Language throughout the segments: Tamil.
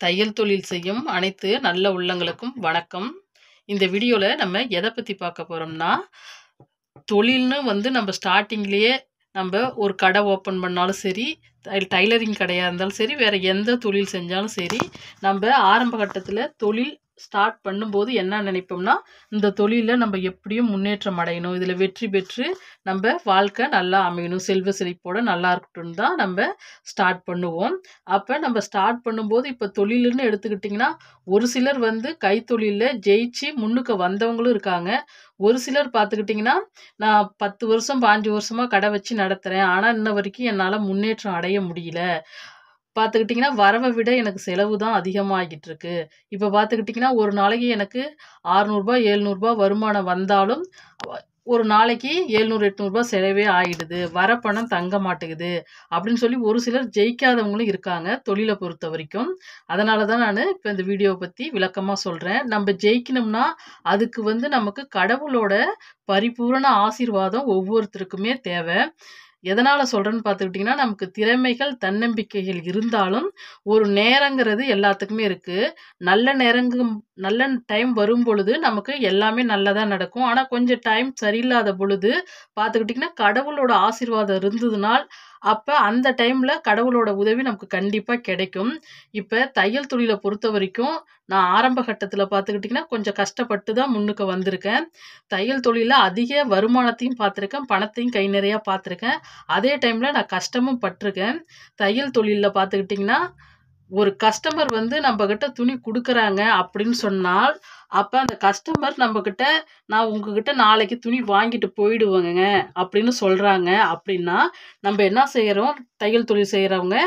தையல் தொழில் செய்யும் அனைத்து நல்ல உள்ளங்களுக்கும் வணக்கம். இந்த வீடியோவில் நம்ம எதை பற்றி பார்க்க போகிறோம்னா தொழில்னு வந்து நம்ம ஸ்டார்டிங்லேயே நம்ம ஒரு கடை ஓப்பன் பண்ணாலும் சரி டைலரிங் கடையாக இருந்தாலும் சரி வேறு எந்த தொழில் செஞ்சாலும் சரி நம்ம ஆரம்ப கட்டத்தில் தொழில் ஸ்டார்ட் பண்ணும்போது என்ன நினைப்போம்னா இந்த தொழிலில் நம்ம எப்படியும் முன்னேற்றம் அடையணும். இதில் வெற்றி பெற்று நம்ம வாழ்க்கை நல்லா அமையணும். செல்வ செழிப்போடு நல்லா இருக்கட்டும் தான் நம்ம ஸ்டார்ட் பண்ணுவோம். அப்போ நம்ம ஸ்டார்ட் பண்ணும்போது இப்போ தொழிலுன்னு எடுத்துக்கிட்டிங்கன்னா ஒரு சிலர் வந்து கைத்தொழிலில் ஜெயிச்சு முன்னுக்கு வந்தவங்களும் இருக்காங்க. ஒரு சிலர் பார்த்துக்கிட்டிங்கன்னா நான் பத்து வருஷம் பாஞ்சு வருஷமாக கடை வச்சு நடத்துகிறேன் ஆனால் இன்ன வரைக்கும் என்னால் முன்னேற்றம் அடைய முடியல. பார்த்துக்கிட்டிங்கன்னா வரவை விட எனக்கு செலவு தான் அதிகமாகிட்டு இருக்கு இப்போ பார்த்துக்கிட்டிங்கன்னா ஒரு நாளைக்கு எனக்கு ஆறுநூறுபா எழுநூறுபா வருமானம் வந்தாலும் ஒரு நாளைக்கு எழுநூறு எட்நூறுபா செலவே ஆகிடுது வர பணம் தங்க மாட்டேங்குது. அப்படின்னு சொல்லி ஒரு சிலர் ஜெயிக்காதவங்களும் இருக்காங்க தொழிலை பொறுத்த வரைக்கும். அதனால தான் நான் இப்போ இந்த வீடியோவை பற்றி விளக்கமாக சொல்கிறேன் நம்ம ஜெயிக்கணும்னா அதுக்கு வந்து நமக்கு கடவுளோட பரிபூரண ஆசீர்வாதம் ஒவ்வொருத்தருக்குமே தேவை. எதனால் சொல்கிறேன்னு பார்த்துக்கிட்டிங்கன்னா நமக்கு திறமைகள் தன்னம்பிக்கைகள் இருந்தாலும் ஒரு நேரங்கிறது எல்லாத்துக்குமே இருக்குது நல்ல நேரங்கும் நல்ல டைம் வரும் பொழுது நமக்கு எல்லாமே நல்லதாக நடக்கும். ஆனால் கொஞ்சம் டைம் சரியில்லாத பொழுது பார்த்துக்கிட்டிங்கன்னா கடவுளோட ஆசீர்வாதம் இருந்ததுனால் அப்போ அந்த டைமில் கடவுளோட உதவி நமக்கு கண்டிப்பாக கிடைக்கும். இப்போ தையல் தொழிலை பொறுத்த வரைக்கும் நான் ஆரம்ப கட்டத்தில் பார்த்துக்கிட்டிங்கன்னா கொஞ்சம் கஷ்டப்பட்டு தான் முன்னுக்கு வந்திருக்கேன். தையல் தொழிலில் அதிக வருமானத்தையும் பார்த்துருக்கேன் பணத்தையும் கை நிறையா பார்த்துருக்கேன் அதே டைமில் நான் கஷ்டமும் பட்டிருக்கேன். தையல் தொழிலில் பார்த்துக்கிட்டிங்கன்னா ஒரு கஸ்டமர் வந்து நம்மக்கிட்ட துணி கொடுக்குறாங்க அப்படின்னு சொன்னால் அப்போ அந்த கஸ்டமர் நம்மக்கிட்ட நான் உங்ககிட்ட நாளைக்கு துணி வாங்கிட்டு போயிடுவேங்க அப்படின்னு சொல்கிறாங்க அப்படின்னா நம்ம என்ன செய்கிறோம் தையல் தொழில் செய்கிறவங்க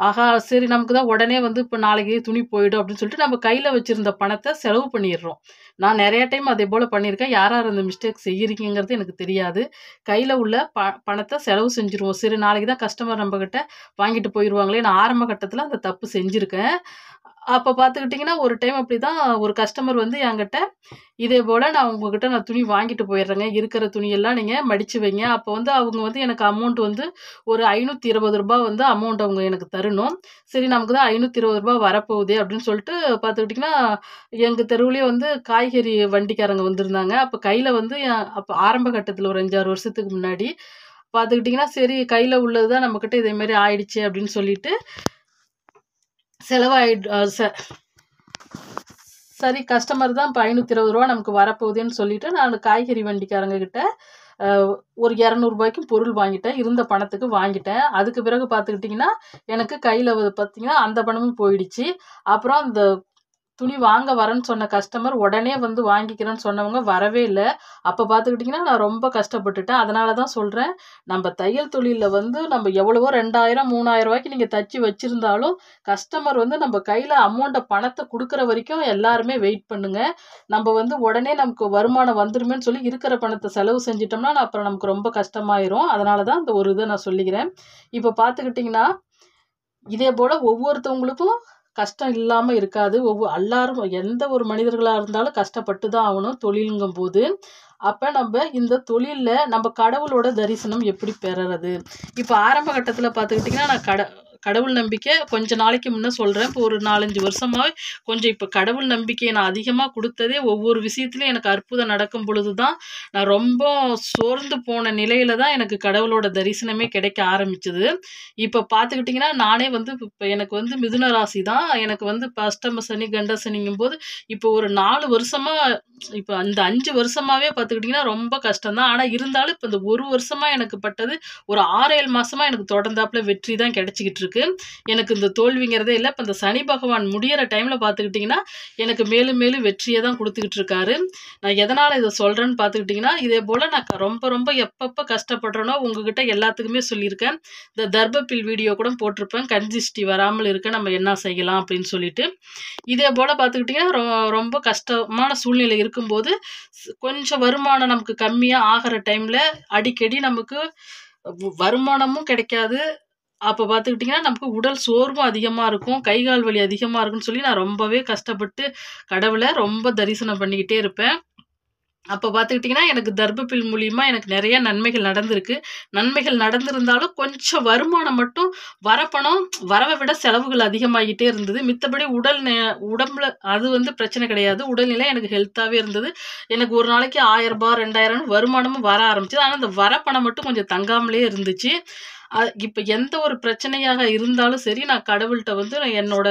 ஆஹா சரி நமக்கு தான் உடனே வந்து இப்போ நாளைக்கு துணி போயிடும் அப்படின்னு சொல்லிட்டு நம்ம கையில் வச்சுருந்த பணத்தை செலவு பண்ணிடுறோம். நான் நிறைய டைம் அதே போல் பண்ணியிருக்கேன். யார் யார் அந்த மிஸ்டேக் செய்கிறீங்கிறது எனக்கு தெரியாது. கையில் உள்ள ப பணத்தை செலவு செஞ்சுருவோம். சரி நாளைக்கு தான் கஸ்டமர் நம்மக்கிட்ட வாங்கிட்டு போயிடுவாங்களே நான் ஆரம்ப கட்டத்தில் அந்த தப்பு செஞ்சுருக்கேன். அப்போ பார்த்துக்கிட்டிங்கன்னா ஒரு டைம் அப்படி தான் ஒரு கஸ்டமர் வந்து என்கிட்ட இதே போல் நான் உங்ககிட்ட நான் துணி வாங்கிட்டு போயிடுறேங்க. இருக்கிற துணியெல்லாம் நீங்கள் மடித்து வைங்க. அப்போ வந்து அவங்க வந்து எனக்கு அமௌண்ட் வந்து ஒரு ஐநூற்றி இருபது ரூபா வந்து அமௌண்ட் அவங்க எனக்கு தரணும். சரி நமக்கு தான் ஐநூற்றி இருபது ரூபாய் வரப்போகுது அப்படின்னு சொல்லிட்டு பார்த்துக்கிட்டிங்கன்னா எங்கள் தெருவுலேயே வந்து காய் காய்கறி வண்டிக்காரங்க வந்திருந்தாங்க. அப்போ கையில் வந்து அப்போ ஆரம்ப கட்டத்தில் ஒரு அஞ்சாறு வருஷத்துக்கு முன்னாடி பார்த்துக்கிட்டிங்கன்னா சரி கையில் உள்ளது தான் நம்மக்கிட்ட இதேமாரி ஆயிடுச்சு அப்படின்னு சொல்லிட்டு செலவாயிடு ச- சரி கஸ்டமர் தான் இப்போ ஐநூற்றி இருபது ரூபா நமக்கு வரப்போகுதுன்னு சொல்லிட்டு நான் காய்கறி வண்டிக்காரங்க கிட்ட ஒரு இரநூறுபாய்க்கும் பொருள் வாங்கிட்டேன். இருந்த பணத்துக்கு வாங்கிட்டேன். அதுக்கு பிறகு பார்த்துக்கிட்டிங்கன்னா எனக்கு கையில் பார்த்தீங்கன்னா அந்த பணமும் போயிடுச்சு. அப்புறம் அந்த துணி வாங்க வரேன்னு சொன்ன கஸ்டமர் உடனே வந்து வாங்கிக்கிறேன்னு சொன்னவங்க வரவே இல்லை. அப்போ பார்த்துக்கிட்டிங்கன்னா நான் ரொம்ப கஷ்டப்பட்டுட்டேன். அதனால தான் சொல்கிறேன் நம்ம தையல் தொழிலில் வந்து நம்ம எவ்வளவோ ரெண்டாயிரம் மூணாயிரம் ரூபாய்க்கு நீங்கள் தச்சு வச்சுருந்தாலும் கஸ்டமர் வந்து நம்ம கையில் அமௌண்ட்டை பணத்தை கொடுக்குற வரைக்கும் எல்லாருமே வெயிட் பண்ணுங்கள் நம்ம வந்து உடனே நமக்கு வருமானம் வந்துருமேன்னு சொல்லி இருக்கிற பணத்தை செலவு செஞ்சிட்டோம்னா நான் அப்புறம் நமக்கு ரொம்ப கஷ்டமாயிரும். அதனால தான் இந்த ஒரு இதை நான் சொல்லிக்கிறேன். இப்போ பார்த்துக்கிட்டிங்கன்னா இதே போல் ஒவ்வொருத்தவங்களுக்கும் கஷ்டம் இல்லாமல் இருக்காது. ஒவ்வொரு எல்லாரும் எந்த ஒரு மனிதர்களாக இருந்தாலும் கஷ்டப்பட்டு தான் ஆகணும் தொழிலுங்கும் போது அப்போ நம்ம இந்த தொழிலில் நம்ம கடவுளோட தரிசனம் எப்படி பெறுறது? இப்போ ஆரம்ப கட்டத்தில் பார்த்துக்கிட்டிங்கன்னா நான் கட கடவுள் நம்பிக்கை கொஞ்ச நாளைக்கு முன்னே சொல்கிறேன் இப்போ ஒரு நாலஞ்சு வருஷமாக கொஞ்சம் இப்போ கடவுள் நம்பிக்கையை நான் அதிகமாக கொடுத்ததே ஒவ்வொரு விஷயத்துலையும் எனக்கு அற்புதம் நடக்கும் பொழுது தான் நான் ரொம்ப சோர்ந்து போன நிலையில தான் எனக்கு கடவுளோட தரிசனமே கிடைக்க ஆரம்பிச்சது. இப்போ பார்த்துக்கிட்டிங்கன்னா நானே வந்து இப்போ எனக்கு வந்து மிதுன ராசி தான். எனக்கு வந்து இப்போ அஷ்டம சனி கண்ட சனிங்கும் போது இப்போ ஒரு நாலு வருஷமாக இப்போ அந்த அஞ்சு வருஷமாகவே பார்த்துக்கிட்டிங்கன்னா ரொம்ப கஷ்டம் தான் ஆனால் இருந்தாலும் இப்போ இந்த ஒரு வருஷமாக எனக்கு பட்டது ஒரு ஆறு ஏழு மாதமாக எனக்கு தொடர்ந்தாப்புல வெற்றி தான் கிடைச்சிக்கிட்டு இருக்கு. எனக்கு இந்த தோல்விங்கிறதே இல்லை. இப்போ இந்த சனி பகவான் முடியிற டைமில் பார்த்துக்கிட்டிங்கன்னா எனக்கு மேலும் மேலும் வெற்றியை தான் கொடுத்துக்கிட்டு இருக்காரு. நான் எதனால் இதை சொல்கிறேன்னு பார்த்துக்கிட்டிங்கன்னா இதே போல் நான் ரொம்ப ரொம்ப எப்பப்போ கஷ்டப்படுறேனோ உங்ககிட்ட எல்லாத்துக்குமே சொல்லியிருக்கேன். இந்த தர்பப்பில் வீடியோ கூட போட்டிருப்பேன். கன்சிஸ்டி வராமல் இருக்க நம்ம என்ன செய்யலாம் அப்படின்னு சொல்லிட்டு. இதே போல் பார்த்துக்கிட்டிங்கன்னா ரொ- ரொம்ப கஷ்டமான சூழ்நிலை இருக்கும்போது கொஞ்சம் வருமானம் நமக்கு கம்மியாக ஆகிற டைமில் அடிக்கடி நமக்கு வருமானமும் கிடைக்காது. அப்போ பார்த்துக்கிட்டிங்கன்னா நமக்கு உடல் சோர்வும் அதிகமாக இருக்கும் கை கால் வலி அதிகமாக இருக்குன்னு சொல்லி நான் ரொம்பவே கஷ்டப்பட்டு கடவுளை ரொம்ப தரிசனம் பண்ணிக்கிட்டே இருப்பேன் அப்போ பார்த்துக்கிட்டிங்கன்னா, எனக்கு தர்பபில் மூலியமாக எனக்கு நிறைய நன்மைகள் நடந்திருக்கு. நன்மைகள் நடந்திருந்தாலும், கொஞ்சம் வருமானம் மட்டும் வரப்பணம் வரவை விட செலவுகள் அதிகமாகிட்டே இருந்தது. மித்தபடி உடல் நே உடம்புல அது வந்து பிரச்சனை கிடையாது. உடல்நிலை எனக்கு ஹெல்த்தாகவே இருந்தது. எனக்கு ஒரு நாளைக்கு ரூ. 1000 ரூ. 2000 வருமானமும் வர ஆரம்பிச்சது. ஆனால் அந்த வரப்பணம் மட்டும் கொஞ்சம் தங்காமலே இருந்துச்சு. இப்போ எந்த ஒரு பிரச்சனையாக இருந்தாலும் சரி, நான் கடவுள்கிட்ட வந்து நான் என்னோட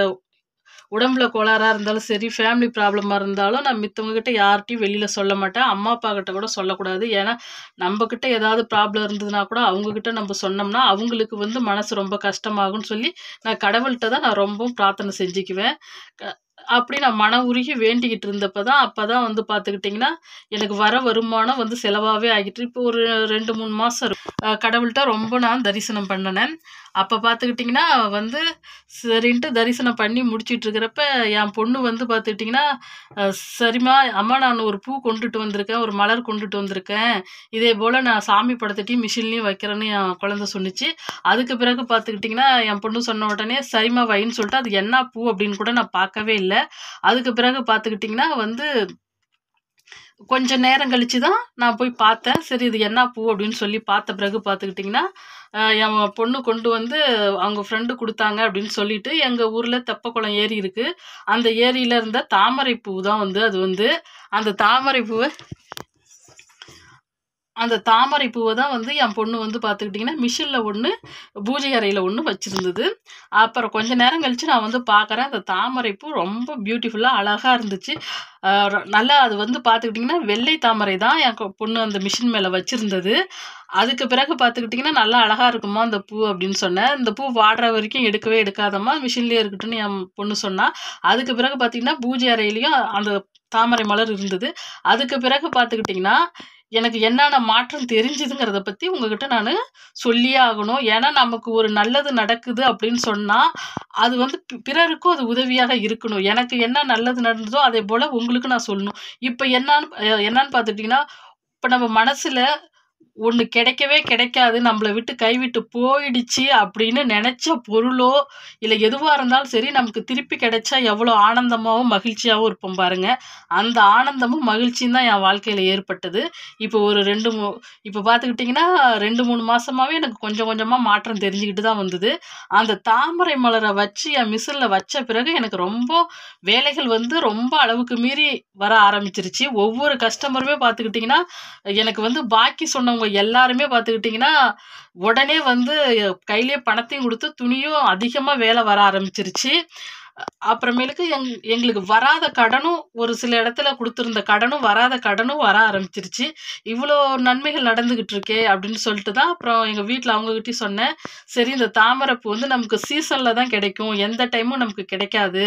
உடம்புல கோளாறா இருந்தாலும் சரி, ஃபேமிலி ப்ராப்ளமாக இருந்தாலும், நான் மித்தவங்ககிட்ட யார்கிட்டையும் வெளியில் சொல்ல மாட்டேன். அம்மா, அப்பா கிட்ட கூட சொல்லக்கூடாது. ஏன்னா, நம்மக்கிட்ட ஏதாவது ப்ராப்ளம் இருந்ததுனா கூட, அவங்கக்கிட்ட நம்ம சொன்னோம்னா, அவங்களுக்கு வந்து மனசு ரொம்ப கஷ்டமாகும்னு சொல்லி, நான் கடவுள்கிட்ட தான் நான் ரொம்பவும் பிரார்த்தனை செஞ்சுக்குவேன். அப்படி நான் மன உருகி வேண்டிக்கிட்டு இருந்தப்ப தான், அப்போ தான் வந்து பார்த்துக்கிட்டிங்கன்னா, எனக்கு வர வருமானம் வந்து செலவாகவே ஆகிட்டு. இப்போ ஒரு ரெண்டு மூணு மாதம் இருக்கும். ரொம்ப நான் தரிசனம் பண்ணினேன் அப்போ பார்த்துக்கிட்டிங்கன்னா, வந்து சரின்ட்டு தரிசனம் பண்ணி முடிச்சிட்ருக்கிறப்ப என் பொண்ணு வந்து பார்த்துக்கிட்டிங்கன்னா, "சரிம்மா, அம்மா நான் ஒரு பூ கொண்டுட்டு வந்திருக்கேன். ஒரு மலர் கொண்டுட்டு வந்திருக்கேன். இதே போல் நான் சாமி படத்துட்டையும் மிஷின்லேயும் வைக்கிறேன்னு" என் குழந்தை சொன்னுச்சு. அதுக்கு பிறகு பார்த்துக்கிட்டிங்கன்னா, என் பொண்ணு சொன்ன உடனே, "சரிம்மா வைன்னு" சொல்லிட்டு, அது என்ன பூ அப்படின்னு கூட நான் பார்க்கவே இல்லை அதுக்கு பிறகு பார்த்துக்கிட்டிங்கன்னா வந்து கொஞ்ச நேரம் கழிச்சு தான் நான் போய் பார்த்தேன். சரி இது என்ன பூ அப்படின்னு சொல்லி பார்த்த பிறகு பார்த்துக்கிட்டிங்கன்னா, என் பொண்ணு கொண்டு வந்து அவங்க ஃப்ரெண்டு கொடுத்தாங்க அப்படின்னு சொல்லிட்டு, எங்கள் ஊரில் தெப்பக்குளம் ஏரி இருக்குது அந்த ஏரியில் இருந்த தாமரை பூ தான் வந்து அது வந்து. அந்த தாமரை பூவை அந்த தாமரை பூவை தான் வந்து என் பொண்ணு வந்து பார்த்துக்கிட்டிங்கன்னா, மிஷினில் ஒன்று பூஜை அறையில் ஒன்று வச்சுருந்தது அப்புறம் கொஞ்ச நேரம் கழித்து நான் வந்து பார்க்குறேன், அந்த தாமரை பூ ரொம்ப பியூட்டிஃபுல்லாக அழகாக இருந்துச்சு. நல்லா அது வந்து பார்த்துக்கிட்டிங்கன்னா, வெள்ளை தாமரை தான் என் கொ பொண்ணு அந்த மிஷின் மேலே வச்சுருந்தது அதுக்கு பிறகு பார்த்துக்கிட்டிங்கன்னா, "நல்லா அழகாக இருக்கும்மா அந்த பூ" அப்படின்னு சொன்னேன். "இந்த பூ வாடுற வரைக்கும் எடுக்கவே எடுக்காதம்மா, மிஷின்லேயே இருக்கட்டும்னு" என் பொண்ணு சொன்னால் அதுக்கு பிறகு பார்த்திங்கன்னா பூஜை அறையிலையும் அந்த தாமரை மலர் இருந்தது. அதுக்கு பிறகு பார்த்துக்கிட்டிங்கன்னா, எனக்கு என்னென்ன மாற்றம் தெரிஞ்சுதுங்கிறத பற்றி உங்ககிட்ட நான் சொல்லியே ஆகணும். ஏன்னா, நமக்கு ஒரு நல்லது நடக்குது அப்படின்னு சொன்னால் அது வந்து பிறருக்கும் அது உதவியாக இருக்கணும். எனக்கு என்ன நல்லது நடந்ததோ, அதே போல் உங்களுக்கு நான் சொல்லணும். இப்போ என்னான்னு என்னன்னு பார்த்துட்டிங்கன்னா பார்த்துக்கிட்டிங்கன்னா, நம்ம மனசில் ஒன்று கிடைக்கவே கிடைக்காது, நம்மளை விட்டு கைவிட்டு போயிடுச்சு அப்படின்னு நினச்ச பொருளோ, இல்லை எதுவாக இருந்தாலும் சரி, நமக்கு திருப்பி கிடைச்சா எவ்வளோ ஆனந்தமாகவும் மகிழ்ச்சியாகவும் இருப்போம் பாருங்கள் அந்த ஆனந்தமும், மகிழ்ச்சியும் தான் என் வாழ்க்கையில் ஏற்பட்டது. இப்போ ஒரு ரெண்டு மூ இப்போ பார்த்துக்கிட்டிங்கன்னா, ரெண்டு மூணு மாதமாகவே எனக்கு கொஞ்சம் கொஞ்சமாக மாற்றம் தெரிஞ்சுக்கிட்டு தான் வந்தது. அந்த தாமரை மலரை வச்சு என் மிசிலில் வச்ச பிறகு எனக்கு ரொம்ப வேலைகள் வந்து ரொம்ப அளவுக்கு மீறி வர ஆரம்பிச்சிருச்சு ஒவ்வொரு கஸ்டமருமே பார்த்துக்கிட்டிங்கன்னா, எனக்கு வந்து பாக்கி சொன்னவங்க எல்லாருமே பார்த்துக்கிட்டிங்கன்னா, உடனே வந்து கையிலேயே பணத்தையும் கொடுத்து துணியும் அதிகமாக வேலை வர ஆரம்பிச்சிருச்சு. அப்புறமேலுக்கு எங் எங்களுக்கு வராத கடனும் ஒரு சில இடத்துல கொடுத்துருந்த கடனும், வராத கடனும் வர ஆரம்பிச்சிருச்சு "இவ்வளோ நன்மைகள் நடந்துக்கிட்டு இருக்கே!" அப்படின்னு சொல்லிட்டு தான் அப்புறம் எங்கள் வீட்டில் அவங்ககிட்டயும் சொன்னேன். "சரி இந்த தாமரை பூ வந்து நமக்கு சீசனில் தான் கிடைக்கும். எந்த டைமும் நமக்கு கிடைக்காது.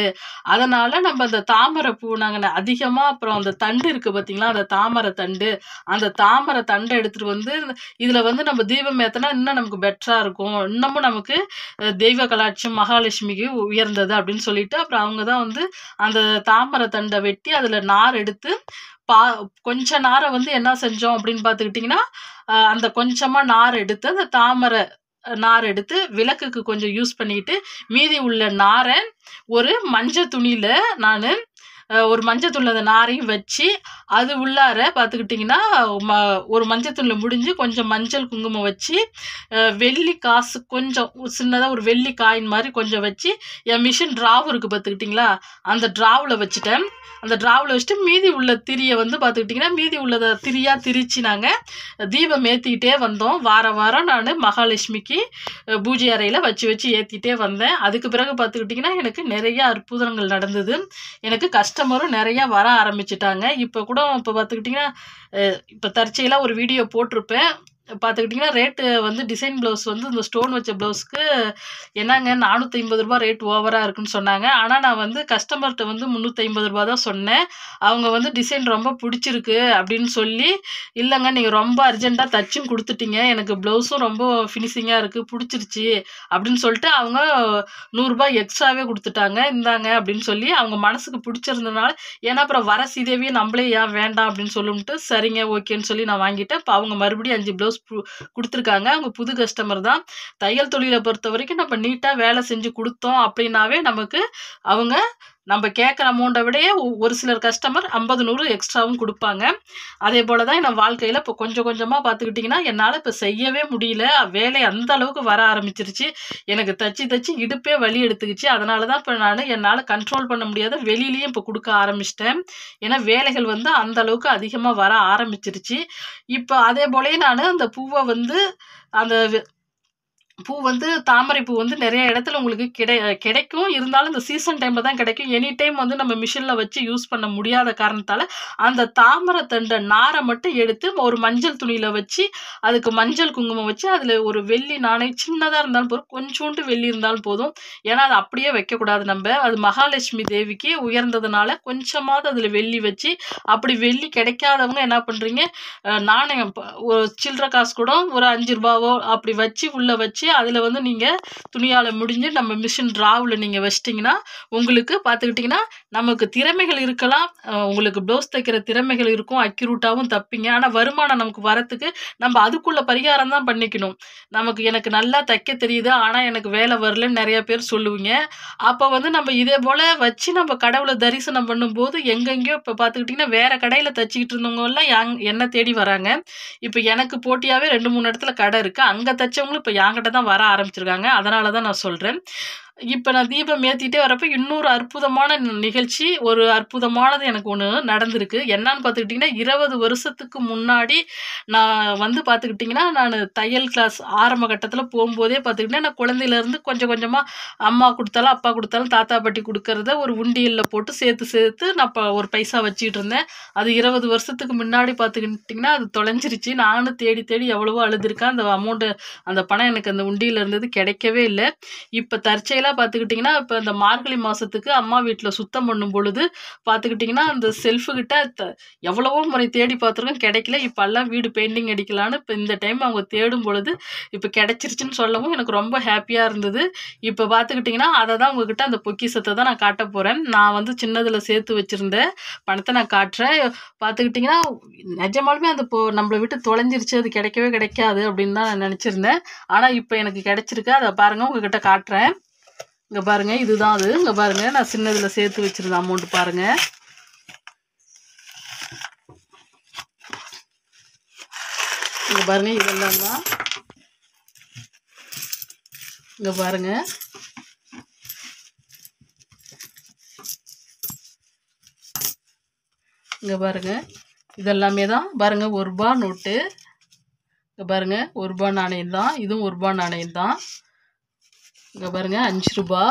அதனால் நம்ம அந்த தாமரை பூ அதிகமாக அப்புறம் அந்த தண்டு இருக்குது பார்த்தீங்களா, அந்த தாமரை தண்டு, அந்த தாமரை தண்டை எடுத்துகிட்டு வந்து, இதில் வந்து நம்ம தீபம் ஏற்றினா இன்னும் நமக்கு பெட்டராக இருக்கும். இன்னமும் நமக்கு தெய்வ கலாட்சியம் மகாலட்சுமிக்கு உயர்ந்தது" அப்படின்னு சொல்லிட்டு, அப்புறம் அவங்க தான் வந்து அந்த தாமரை தண்டை வெட்டி, அதில் நார் எடுத்து, பா கொஞ்ச நாரை வந்து என்ன செஞ்சோம் அப்படின்னு பார்த்துக்கிட்டிங்கன்னா, அந்த கொஞ்சமாக நார் எடுத்து, அந்த தாமரை நார் எடுத்து விளக்குக்கு கொஞ்சம் யூஸ் பண்ணிக்கிட்டு, மீதி உள்ள நாரை ஒரு மஞ்சள் துணியில் நான் ஒரு மஞ்சத்தூள் அந்த நாரையும் வச்சு, அது உள்ளார பார்த்துக்கிட்டிங்கன்னா, ம ஒரு மஞ்சத்தூளில் முடிஞ்சு கொஞ்சம் மஞ்சள், குங்குமம் வச்சு, வெள்ளி காசு கொஞ்சம் சின்னதாக ஒரு வெள்ளி காயின் மாதிரி கொஞ்சம் வச்சு, என் மிஷின் ட்ராவ் இருக்குது பார்த்துக்கிட்டிங்களா, அந்த ட்ராவில் வச்சுட்டேன். அந்த ட்ராவில் வச்சுட்டு, மீதி உள்ள திரியை வந்து பார்த்துக்கிட்டிங்கன்னா, மீதி உள்ளதை திரியாக திரிச்சு நாங்கள் தீபம் ஏற்றிக்கிட்டே வந்தோம். வார வாரம் நான் மகாலட்சுமிக்கு பூஜை அறையில் வச்சு வச்சு ஏற்றிக்கிட்டே வந்தேன். அதுக்கு பிறகு பார்த்துக்கிட்டிங்கன்னா, எனக்கு நிறைய அற்புதங்கள் நடந்தது. எனக்கு கஸ்டமரும் நிறையா வர ஆரம்பிச்சிட்டாங்க இப்போ கூட இப்போ பார்த்துக்கிட்டிங்கன்னா, இப்போ தற்செயலாக ஒரு வீடியோ போட்டிருப்பேன். பார்த்துக்கிட்டிங்கன்னா, ரேட்டு வந்து டிசைன் ப்ளவுஸ் வந்து இந்த ஸ்டோன் வச்ச ப்ளவுஸ்க்கு "என்னங்க ரூ. 450 ரேட் ஓவராக இருக்குன்னு" சொன்னாங்க. ஆனால் நான் வந்து கஸ்டமர்கிட்ட வந்து முந்நூற்றி ஐம்பது ரூபா தான் சொன்னேன். அவங்க வந்து "டிசைன் ரொம்ப பிடிச்சிருக்கு அப்படின்னு சொல்லி, இல்லைங்க நீங்கள் ரொம்ப அர்ஜெண்ட்டாக தச்சும் கொடுத்துட்டீங்க எனக்கு ப்ளவுஸும் ரொம்ப ஃபினிஷிங்காக இருக்குது பிடிச்சிருச்சு அப்படின்னு சொல்லிட்டு அவங்க நூறுரூபா எக்ஸ்ட்ராவே கொடுத்துட்டாங்க "இந்தாங்க" அப்படின்னு சொல்லி, அவங்க மனசுக்கு பிடிச்சிருந்தனால ஏன்னா அப்புறம் வர சீதேவியை நம்மளே ஏன் வேண்டாம் அப்படின்னு சொல்லிட்டு சரிங்க ஓகேன்னு சொல்லி நான் வாங்கிட்டேன். இப்ப அவங்க மறுபடியும் அஞ்சு ப்ளவுஸ் பு கொடுத்துருக்காங்க அவங்க புது கஸ்டமர் தான். தையல் தொழில பொறுத்தவரைக்கும் நம்ம நீட்டா வேலை செஞ்சு குடுத்தோம் அப்படின்னாவே, நமக்கு அவங்க நம்ம கேட்குற அமௌண்ட்டை விடையே ஒரு சிலர் கஸ்டமர் ஐம்பது நூறு எக்ஸ்ட்ராவும் கொடுப்பாங்க. அதே போல் தான் என் வாழ்க்கையில் இப்போ கொஞ்சம் கொஞ்சமாக பார்த்துக்கிட்டிங்கன்னா என்னால் இப்போ செய்யவே முடியல. வேலை அந்த அளவுக்கு வர ஆரம்பிச்சிருச்சு. எனக்கு தச்சு தச்சு இடுப்பே வலி எடுத்துக்கிச்சு. அதனால தான் இப்போ நான் என்னால் கண்ட்ரோல் பண்ண முடியாத வெளியிலையும் இப்போ கொடுக்க ஆரம்பிச்சிட்டேன். ஏன்னா வேலைகள் வந்து அந்த அளவுக்கு அதிகமாக வர ஆரம்பிச்சிருச்சு. இப்போ அதே போலயே நான் அந்த பூவை வந்து அந்த பூ வந்து தாமரை பூ வந்து நிறைய இடத்துல உங்களுக்கு கிடை கிடைக்கும். இருந்தாலும் இந்த சீசன் டைமில் தான் கிடைக்கும். எனி டைம் வந்து நம்ம மிஷினில் வச்சு யூஸ் பண்ண முடியாத காரணத்தால் அந்த தாமரை தண்டை நாரை மட்டும் எடுத்து ஒரு மஞ்சள் துணியில் வச்சு அதுக்கு மஞ்சள் குங்குமம் வச்சு அதில் ஒரு வெள்ளி நாணயம் சின்னதாக இருந்தாலும் போதும் கொஞ்சோண்டு வெள்ளி இருந்தாலும் போதும். ஏன்னா அது அப்படியே வைக்கக்கூடாது நம்ம. அது மகாலட்சுமி தேவிக்கு உயர்ந்ததுனால கொஞ்சமாவது அதில் வெள்ளி வச்சு அப்படி வெள்ளி கிடைக்காதவங்க என்ன பண்ணுறீங்க நாணயம் ஒரு சில்லற காசு கூட ஒரு அஞ்சு ரூபாவோ அப்படி வச்சு உள்ளே வச்சு அதில் வந்து நீங்கள் துணியால் முடிஞ்சு நம்ம மிஷின் ட்ராவில் நீங்கள் வச்சிட்டிங்கன்னா உங்களுக்கு பார்த்துக்கிட்டிங்கன்னா நமக்கு திறமைகள் இருக்கலாம். உங்களுக்கு ப்ளவுஸ் தைக்கிற திறமைகள் இருக்கும். அக்யூரூட்டாகவும் தப்பிங்க. ஆனால் வருமானம் நமக்கு வரத்துக்கு நம்ம அதுக்குள்ள பரிகாரம் தான் பண்ணிக்கணும். நமக்கு எனக்கு நல்லா தைக்க தெரியுது. ஆனால் எனக்கு வேலை வரலன்னு நிறைய பேர் சொல்லுவீங்க. அப்போ வந்து நம்ம இதே போல் வச்சு நம்ம கடவுளை தரிசனம் பண்ணும்போது எங்கெங்கேயோ இப்போ பார்த்துக்கிட்டிங்கன்னா வேறு கடையில் தைச்சிக்கிட்டு இருந்தவங்கெல்லாம் எங் என்னை தேடி வராங்க. இப்போ எனக்கு போட்டியாகவே ரெண்டு மூணு இடத்துல கடை இருக்குது அங்கே தைச்சவங்களும் இப்போ என்கிட்ட தான் வர ஆரம்பிச்சிருக்காங்க. அதனால தான் நான் சொல்கிறேன் இப்போ நான் தீபம் ஏற்றிட்டே வரப்போ இன்னொரு அற்புதமான நிகழ்ச்சி ஒரு அற்புதமானது எனக்கு ஒன்று நடந்திருக்கு. என்னன்னு பார்த்துக்கிட்டிங்கன்னா இருபது வருஷத்துக்கு முன்னாடி நான் வந்து பார்த்துக்கிட்டிங்கன்னா நான் தையல் கிளாஸ் ஆரம்ப கட்டத்தில் போகும்போதே பார்த்துக்கிட்டிங்கன்னா நான் குழந்தையிலேருந்து கொஞ்சம் கொஞ்சமாக அம்மா கொடுத்தாலும் அப்பா கொடுத்தாலும் தாத்தா பாட்டி கொடுக்கறத ஒரு உண்டியலில் போட்டு சேர்த்து சேர்த்து நான் இப்போ ஒரு பைசா வச்சுக்கிட்டு இருந்தேன். அது இருபது வருஷத்துக்கு முன்னாடி பார்த்துக்கிட்டிங்கன்னா அது தொலைஞ்சிருச்சு. நானும் தேடி தேடி எவ்வளவோ அழுதுருக்கேன். அந்த அமௌண்ட்டு அந்த பணம் எனக்கு அந்த உண்டியில் இருந்தது கிடைக்கவே இல்லை. இப்போ தற்செயலாக பார்த்துக்கிட்டிங்கன்னா இப்போ இந்த மார்கழி மாதத்துக்கு அம்மா வீட்டில் சுத்தம் பண்ணும் பொழுது பார்த்துக்கிட்டிங்கன்னா அந்த செல்ஃபுக்கிட்ட த- எவ்வளவோ முறை தேடி பார்த்துருக்கோம். கிடைக்கல. இப்போல்லாம் வீடு பெயிண்டிங் அடிக்கலான்னு இப்போ இந்த டைம் அவங்க தேடும் பொழுது இப்போ கிடச்சிருச்சுன்னு சொல்லவும் எனக்கு ரொம்ப ஹாப்பியாக இருந்தது. இப்போ பார்த்துக்கிட்டிங்கன்னா அதை தான் உங்ககிட்ட அந்த பொக்கிஷத்தை தான் நான் காட்ட போகிறேன் நான் வந்து சின்னதில் சேர்த்து வச்சுருந்த பணத்தை நான் காட்டுறேன். பார்த்துக்கிட்டிங்கன்னா நிஜமாலுமே அந்த இப்போ நம்மளை விட்டு தொலைஞ்சிருச்சு. அது கிடைக்கவே கிடைக்காது அப்படின்னு தான் நான் நினச்சிருந்தேன். ஆனால் இப்போ எனக்கு கிடைச்சிருக்கு. அதை பாருங்கள் உங்ககிட்ட காட்டுறேன். இங்கே பாருங்கள் இதுதான் அது. இங்கே பாருங்கள் நான் சின்னதில் சேர்த்து வச்சுருந்த அமௌண்ட் பாருங்கள் இங்கே பாருங்கள் இதெல்லாம் தான். இங்கே பாருங்கள் இங்கே பாருங்க இதெல்லாமே தான். பாருங்க ஒரு ரூபா நோட்டு. இங்கே பாருங்க ஒரு ரூபா நாணயம் தான். இதுவும் ஒரு ரூபா நாணயம் தான். இங்கே பாருங்கள் அஞ்சு ரூபா.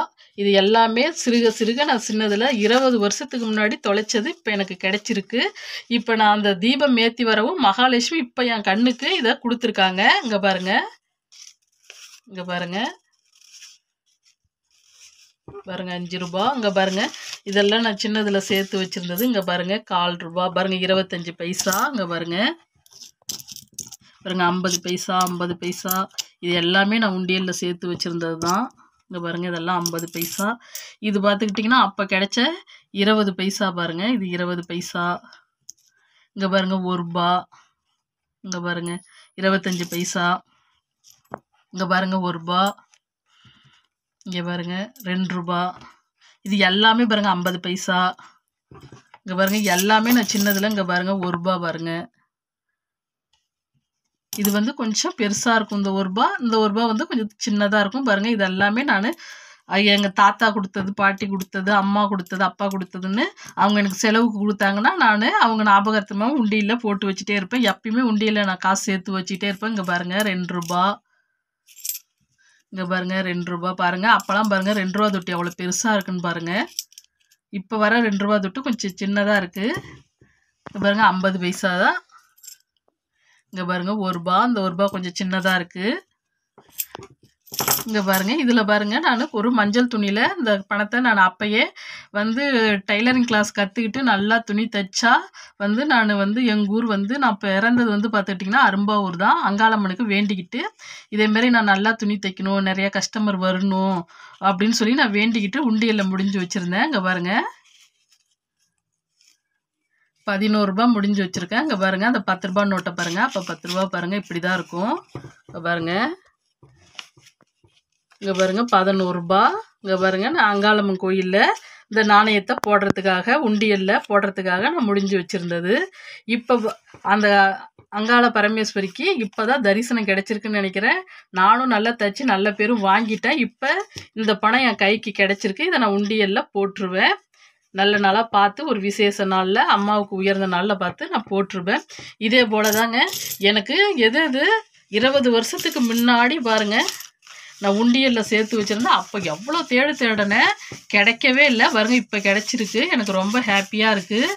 இது எல்லாமே சிறுக சிறுக நான் சின்னதில் இருபது வருஷத்துக்கு முன்னாடி தொலைச்சது இப்போ எனக்கு கிடச்சிருக்கு. இப்போ நான் அந்த தீபம் ஏற்றி வரவும் மகாலட்சுமி இப்போ என் கண்ணுக்கு இதை கொடுத்துருக்காங்க. இங்கே பாருங்க. இங்கே பாருங்க. பாருங்க அஞ்சு ரூபா. இங்கே பாருங்க. இதெல்லாம் நான் சின்னதில் சேர்த்து வச்சுருந்தது. இங்கே பாருங்க கால் ரூபா. பாருங்க இருபத்தஞ்சி பைசா. இங்கே பாருங்க. பாருங்க ஐம்பது பைசா ஐம்பது பைசா. இது எல்லாமே நான் உண்டியலில் சேர்த்து வச்சுருந்தது தான் இங்கே பாருங்க இதெல்லாம் ஐம்பது பைசா. இது பார்த்துக்கிட்டிங்கன்னா அப்போ கிடைச்ச இருபது பைசா பாருங்கள் இது இருபது பைசா. இங்கே பாருங்க ஒரு ரூபா. இங்கே பாருங்க இருபத்தஞ்சி பைசா. இங்கே பாருங்க ஒரு ரூபா. இங்கே பாருங்க ரெண்டு ரூபா. இது எல்லாமே பாருங்கள் ஐம்பது பைசா. இங்கே பாருங்கள் எல்லாமே நான் சின்னதில் இங்கே பாருங்கள் ஒரு ரூபா பாருங்கள் இது வந்து கொஞ்சம் பெருசாக இருக்கும். இந்த ஒரு ரூபா இந்த ஒரு ரூபா வந்து கொஞ்சம் சின்னதாக இருக்கும். பாருங்கள் இது எல்லாமே நான் எங்கள் தாத்தா கொடுத்தது பாட்டி கொடுத்தது அம்மா கொடுத்தது அப்பா கொடுத்ததுன்னு அவங்க எனக்கு செலவுக்கு கொடுத்தாங்கன்னா நான் அவங்க ஞாபகத்தமாக உண்டியில் போட்டு வச்சுட்டே இருப்பேன். எப்பயுமே உண்டியில் நான் காசு சேர்த்து வச்சுட்டே இருப்பேன். இங்கே பாருங்கள் ரெண்டு ரூபா. இங்கே பாருங்கள் ரெண்டு ரூபா. பாருங்கள் அப்போலாம் பாருங்கள் ரெண்டு ரூபா தொட்டி எவ்வளோ பெருசாக இருக்குன்னு பாருங்கள் இப்போ வர ரெண்டு ரூபா தொட்டு கொஞ்சம் சின்னதாக இருக்குது இங்கே பாருங்கள் ஐம்பது பைசா தான் இங்கே பாருங்க ஒரு ரூபா இந்த ஒரு ரூபா கொஞ்சம் சின்னதாக இருக்குது இங்கே பாருங்கள் இதில் பாருங்கள் நான் ஒரு மஞ்சள் துணியில் இந்த பணத்தை நான் அப்பயே வந்து டைலரிங் கிளாஸ் கற்றுக்கிட்டு நல்லா துணி தைச்சா வந்து நான் வந்து எங்கள் ஊர் வந்து நான் பிறந்தது வந்து பார்த்துக்கிட்டிங்கன்னா அரும்பாவூர் தான். அங்காளம்மனுக்கு வேண்டிக்கிட்டு இதேமாரி நான் நல்லா துணி தைக்கணும் நிறையா கஸ்டமர் வரணும் அப்படின்னு சொல்லி நான் வேண்டிக்கிட்டு உண்டியலில் முடிஞ்சு வச்சுருந்தேன். இங்கே பாருங்கள் பதினோரு ரூபாய் முடிஞ்சு வச்சுருக்கேன். இங்கே பாருங்கள் அந்த பத்து ரூபா நோட்டை பாருங்கள் அப்போ பத்து ரூபா பாருங்கள் இப்படி தான் இருக்கும். இங்கே பாருங்க. இங்கே பாருங்க பதினோருபா இங்கே பாருங்க நான் அங்காளம்மன் கோயிலில் இந்த நாணயத்தை போடுறதுக்காக உண்டியலில் போடுறதுக்காக நான் முடிஞ்சு வச்சுருந்தது. இப்போ அந்த அங்காள பரமேஸ்வரிக்கு இப்போ தான் தரிசனம் கிடச்சிருக்குன்னு நினைக்கிறேன். நானும் நல்லா தைச்சி நல்ல பேரும் வாங்கிட்டேன். இப்போ இந்த பணம் என் கைக்கு கிடச்சிருக்கு. இதை நான் உண்டியலில் போட்டுருவேன். நல்ல நாளாக பார்த்து ஒரு விசேஷ நாளில் அம்மாவுக்கு உயர்ந்த நாளில் பார்த்து நான் போட்டிருப்பேன். இதே போல தாங்க எனக்கு எது எது இருபது வருஷத்துக்கு முன்னாடி பாருங்கள் நான் உண்டியலில் சேர்த்து வச்சுருந்தேன் அப்போ எவ்வளோ தேடு தேடனே கிடைக்கவே இல்லை. பாருங்கள் இப்போ கிடச்சிருக்கு. எனக்கு ரொம்ப ஹாப்பியாக இருக்குது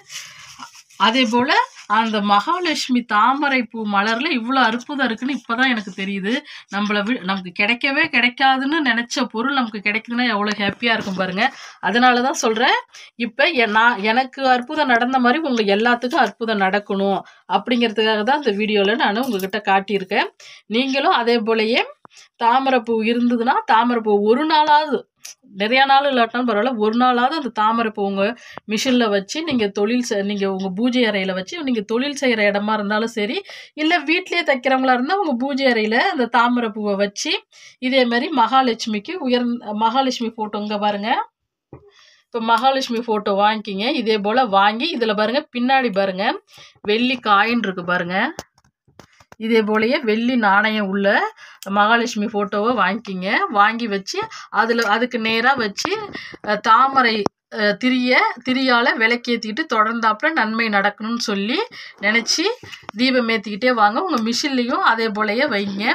அதே போல் அந்த மகாலட்சுமி தாமரை பூ மலரில் இவ்வளோ அற்புதம் இருக்குன்னு இப்போ தான் எனக்கு தெரியுது. நம்மளை வி நமக்கு கிடைக்கவே கிடைக்காதுன்னு நினச்ச பொருள் நமக்கு கிடைக்குதுன்னா எவ்வளோ ஹாப்பியாக இருக்கும் பாருங்கள் அதனால தான் சொல்கிறேன் இப்போ நான் எனக்கு அற்புதம் நடந்த மாதிரி உங்கள் எல்லாத்துக்கும் அற்புதம் நடக்கணும் அப்படிங்கிறதுக்காக தான் இந்த வீடியோவில் நான் உங்ககிட்ட காட்டியிருக்கேன். நீங்களும் அதே போலயே தாமரைப்பூ இருந்ததுன்னா தாமரைப்பூ ஒரு நாளாவது நிறையா நாள் இல்லாட்டினாலும் பரவாயில்ல. ஒரு நாளாவது அந்த தாமரைப்பூ உங்கள் மிஷினில் வச்சு நீங்கள் தொழில் செ நீங்கள் உங்கள் பூஜை அறையில் வச்சு நீங்கள் தொழில் செய்கிற இடமா இருந்தாலும் சரி இல்லை வீட்லேயே தைக்கிறவங்களா இருந்தால் உங்கள் பூஜை அறையில் அந்த தாமரை பூவை வச்சு இதே மாதிரி மகாலட்சுமிக்கு உயர் மகாலட்சுமி ஃபோட்டோ இங்கே பாருங்கள் இப்போ மகாலட்சுமி ஃபோட்டோ வாங்கிக்கிங்க. இதே போல் வாங்கி இதில் பாருங்கள் பின்னாடி பாருங்கள் வெள்ளி காயின் இருக்குது பாருங்கள் இதே போலயே வெள்ளி நாணயம் உள்ள மகாலட்சுமி ஃபோட்டோவை வாங்கிக்கிங்க. வாங்கி வச்சு அதில் அதுக்கு நேராக வச்சு தாமரை திரிய திரியால் விளக்கேற்றிக்கிட்டு தொடர்ந்தாப்புல நன்மை நடக்கணும்னு சொல்லி நினச்சி தீபம் ஏற்றிக்கிட்டே வாங்க. உங்கள் மிஷின்லேயும் அதே போலயே வைங்க.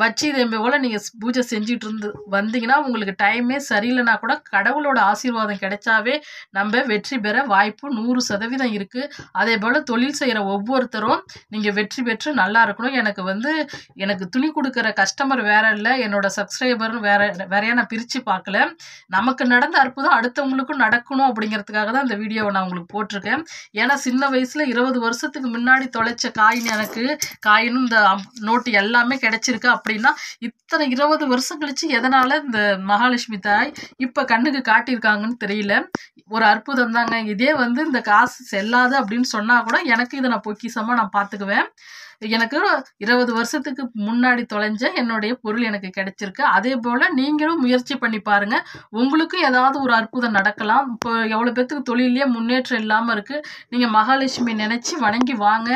வச்சு இதே போல் நீங்கள் பூஜை செஞ்சுட்டு இருந்து வந்தீங்கன்னா உங்களுக்கு டைமே சரியில்லைனா கூட கடவுளோட ஆசீர்வாதம் கிடைச்சாவே நம்ம வெற்றி பெற வாய்ப்பு நூறு சதவீதம் இருக்குது அதே போல் தொழில் செய்கிற ஒவ்வொருத்தரும் நீங்கள் வெற்றி பெற்று நல்லா இருக்கணும். எனக்கு வந்து எனக்கு துணி கொடுக்குற கஸ்டமர் வேற இல்லை. என்னோட சப்ஸ்கிரைபர் வேற வேறையா நான் பிரித்து பார்க்கல நமக்கு நடந்த அற்புதம் அடுத்தவங்களுக்கும் நடக்கணும் அப்படிங்கிறதுக்காக தான் இந்த வீடியோவை நான் உங்களுக்கு போட்டிருக்கேன். ஏன்னா சின்ன வயசில் இருபது வருஷத்துக்கு முன்னாடி தொலைச்ச காயின் எனக்கு காயினும் இந்த நோட்டு எல்லாமே கிடைச்சிருக்கு அப்படின்னா இத்தனை இருபது வருஷம் கழிச்சு எதனால் இந்த மகாலட்சுமி தாய் இப்போ கண்ணுக்கு காட்டியிருக்காங்கன்னு தெரியல. ஒரு அற்புதம் தாங்க. இதே வந்து இந்த காசு செல்லாது அப்படின்னு சொன்னால் கூட எனக்கு இதை நான் பொக்கிசமாக நான் பார்த்துக்குவேன். எனக்கு இருபது வருஷத்துக்கு முன்னாடி தொலைஞ்ச என்னுடைய பொருள் எனக்கு கிடைச்சிருக்கு. அதே போல் நீங்களும் முயற்சி பண்ணி பாருங்க. உங்களுக்கும் ஏதாவது ஒரு அற்புதம் நடக்கலாம். இப்போ எவ்வளோ பேத்துக்கு தொழிலே முன்னேற்றம் இல்லாமல் இருக்குது நீங்கள் மகாலட்சுமி நினச்சி வணங்கி வாங்க.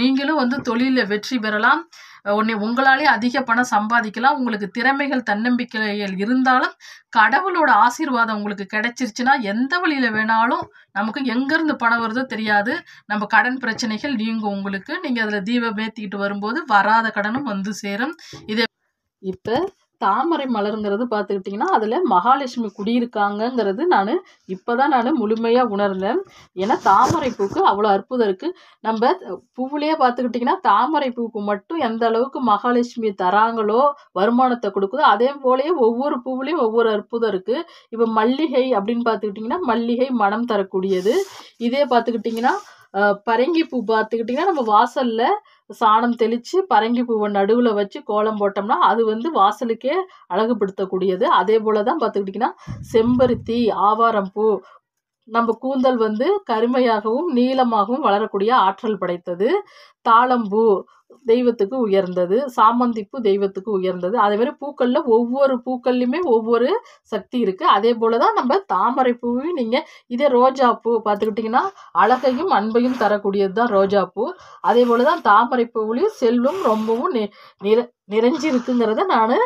நீங்களும் வந்து தொழிலில் வெற்றி பெறலாம். உன்னை உங்களாலே அதிக பணம் சம்பாதிக்கலாம். உங்களுக்கு திறமைகள் தன்னம்பிக்கைகள் இருந்தாலும் கடவுளோட ஆசீர்வாதம் உங்களுக்கு கிடைச்சிருச்சுன்னா எந்த வழியில் வேணாலும் நமக்கு எங்கேருந்து பணம் வருதோ தெரியாது. நம்ம கடன் பிரச்சனைகள் நீங்கும் உங்களுக்கு. நீங்கள் அதில் தீபம் ஏற்றிக்கிட்டு வரும்போது வராத கடனும் வந்து சேரும். இதே இப்போ தாமரை மலருங்கிறது பார்த்துக்கிட்டிங்கன்னா அதில் மகாலட்சுமி குடியிருக்காங்கங்கிறது நான் இப்போ தான் நான் முழுமையாக உணர்ந்தேன். ஏன்னா தாமரை பூக்கு அவ்வளோ அற்புதம் இருக்குது நம்ம பூவிலே பார்த்துக்கிட்டிங்கன்னா தாமரை பூக்கு மட்டும் எந்த அளவுக்கு மகாலட்சுமி தராங்களோ வருமானத்தை கொடுக்குதோ அதே போலயே ஒவ்வொரு பூவுலேயும் ஒவ்வொரு அற்புதம் இருக்குது இப்போ மல்லிகை அப்படின்னு பார்த்துக்கிட்டிங்கன்னா மல்லிகை மனம் தரக்கூடியது. இதே பார்த்துக்கிட்டிங்கன்னா பரங்கி பூ பார்த்துக்கிட்டிங்கன்னா நம்ம வாசலில் சாணம் தெளித்து பரங்கி பூவை நடுவில் வச்சு கோலம் போட்டோம்னா அது வந்து வாசலுக்கே அழகுபடுத்தக்கூடியது. அதே போல் தான் பார்த்துக்கிட்டிங்கன்னா செம்பருத்தி ஆவாரம் பூ நம்ம கூந்தல் வந்து கருமையாகவும் நீளமாகவும் வளரக்கூடிய ஆற்றல் படைத்தது. தாளம்பூ தெய்வத்துக்கு உயர்ந்தது சாமந்திப்பூ தெய்வத்துக்கு உயர்ந்தது. அதே மாதிரி பூக்களில் ஒவ்வொரு பூக்கள்லையுமே ஒவ்வொரு சக்தி இருக்குது அதே போல் தான் நம்ம தாமரை பூவையும் நீங்கள் இதே ரோஜா பூ பார்த்துக்கிட்டிங்கன்னா அழகையும் அன்பையும் தரக்கூடியது தான் ரோஜா பூ. அதே போல் தான் தாமரை பூவிலையும் செல்வம் ரொம்பவும் நி நிற நிறைஞ்சிருக்குங்கிறத நான்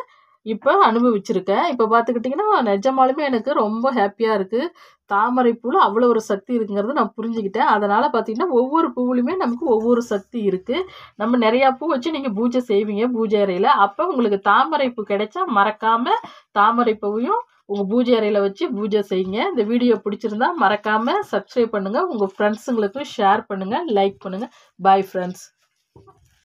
இப்போ அனுபவிச்சிருக்கேன். இப்போ பார்த்துக்கிட்டிங்கன்னா நிஜமாலுமே எனக்கு ரொம்ப ஹாப்பியாக இருக்குது தாமரை பூவில் அவ்வளோ ஒரு சக்தி இருக்குங்கிறத நான் புரிஞ்சுக்கிட்டேன். அதனால் பார்த்தீங்கன்னா ஒவ்வொரு பூவிலுமே நமக்கு ஒவ்வொரு சக்தி இருக்குது நம்ம நிறையா பூ வச்சு நீங்கள் பூஜை செய்வீங்க பூஜை அறையில். அப்போ உங்களுக்கு தாமரை பூ கிடைச்சா மறக்காமல் தாமரை பூவையும் உங்கள் பூஜை அறையில் வச்சு பூஜை செய்யுங்க. இந்த வீடியோ பிடிச்சிருந்தா மறக்காமல் சப்ஸ்கிரைப் பண்ணுங்கள் உங்கள் ஃப்ரெண்ட்ஸுங்களுக்கும் ஷேர் பண்ணுங்கள் லைக் பண்ணுங்கள் பாய் ஃப்ரெண்ட்ஸ்